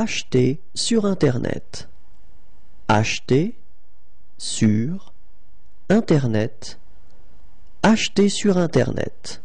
Acheter sur Internet. Acheter sur Internet. Acheter sur Internet.